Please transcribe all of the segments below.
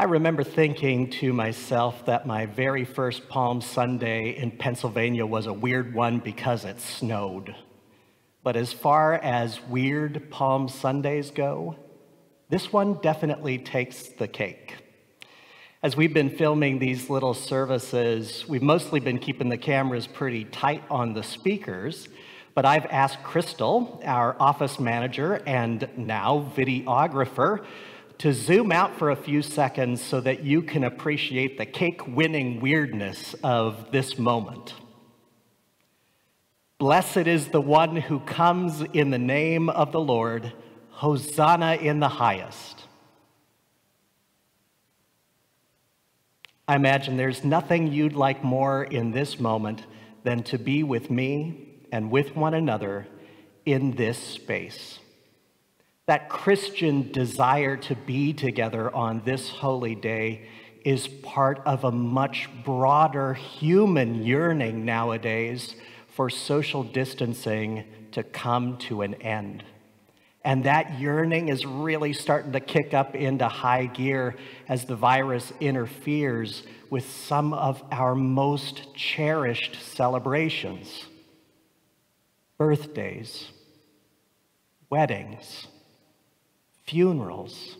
I remember thinking to myself that my very first Palm Sunday in Pennsylvania was a weird one because it snowed. But as far as weird Palm Sundays go, this one definitely takes the cake. As we've been filming these little services, we've mostly been keeping the cameras pretty tight on the speakers, but I've asked Crystal, our office manager and now videographer, to zoom out for a few seconds so that you can appreciate the cake winning weirdness of this moment. Blessed is the one who comes in the name of the Lord. Hosanna in the highest. I imagine there's nothing you'd like more in this moment than to be with me and with one another in this space that Christian desire to be together on this holy day is part of a much broader human yearning nowadays for social distancing to come to an end. And that yearning is really starting to kick up into high gear as the virus interferes with some of our most cherished celebrations birthdays, weddings funerals,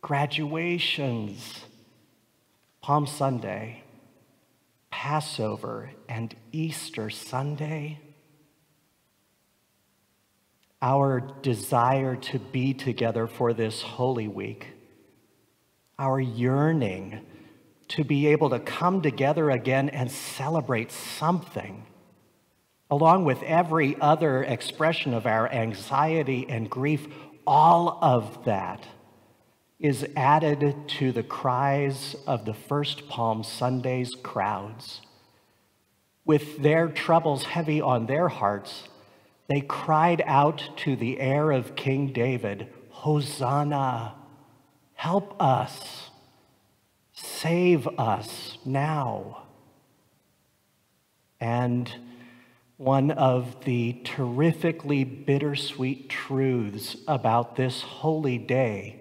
graduations, Palm Sunday, Passover, and Easter Sunday. Our desire to be together for this Holy Week, our yearning to be able to come together again and celebrate something, along with every other expression of our anxiety and grief all of that is added to the cries of the first Palm Sunday's crowds. With their troubles heavy on their hearts, they cried out to the heir of King David, Hosanna, help us, save us now. And one of the terrifically bittersweet truths about this holy day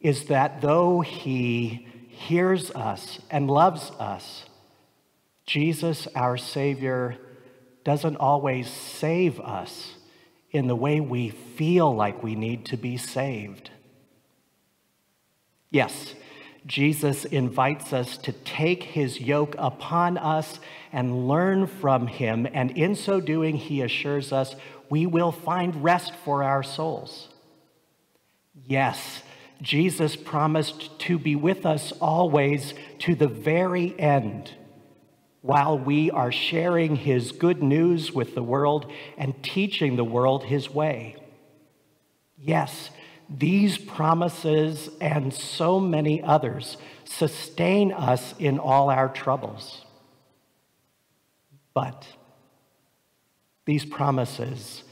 is that though he hears us and loves us, Jesus, our Savior, doesn't always save us in the way we feel like we need to be saved. Yes, Jesus invites us to take his yoke upon us and learn from him, and in so doing, he assures us we will find rest for our souls. Yes, Jesus promised to be with us always to the very end while we are sharing his good news with the world and teaching the world his way. Yes, these promises and so many others sustain us in all our troubles. But these promises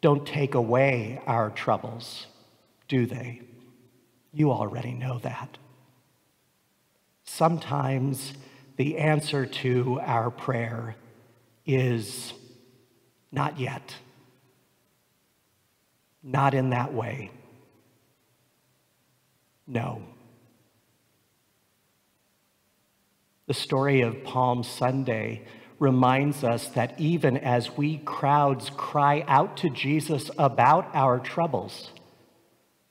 don't take away our troubles, do they? You already know that. Sometimes the answer to our prayer is not yet, not in that way. No. The story of Palm Sunday reminds us that even as we crowds cry out to Jesus about our troubles,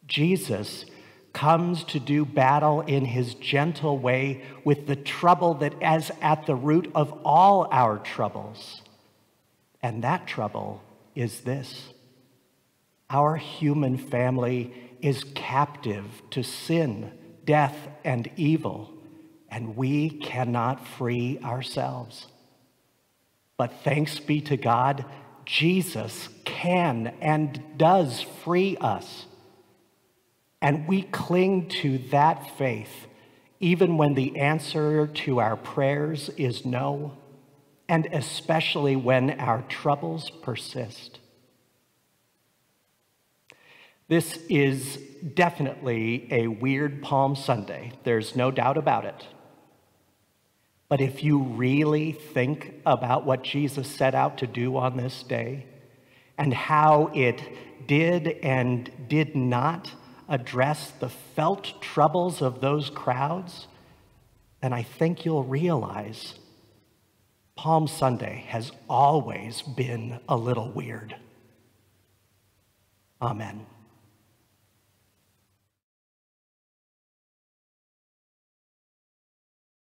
Jesus comes to do battle in his gentle way with the trouble that is at the root of all our troubles. And that trouble is this our human family is captive to sin, death, and evil, and we cannot free ourselves. But thanks be to God, Jesus can and does free us. And we cling to that faith even when the answer to our prayers is no, and especially when our troubles persist. This is definitely a weird Palm Sunday. There's no doubt about it. But if you really think about what Jesus set out to do on this day and how it did and did not address the felt troubles of those crowds, then I think you'll realize Palm Sunday has always been a little weird. Amen.